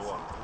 number one.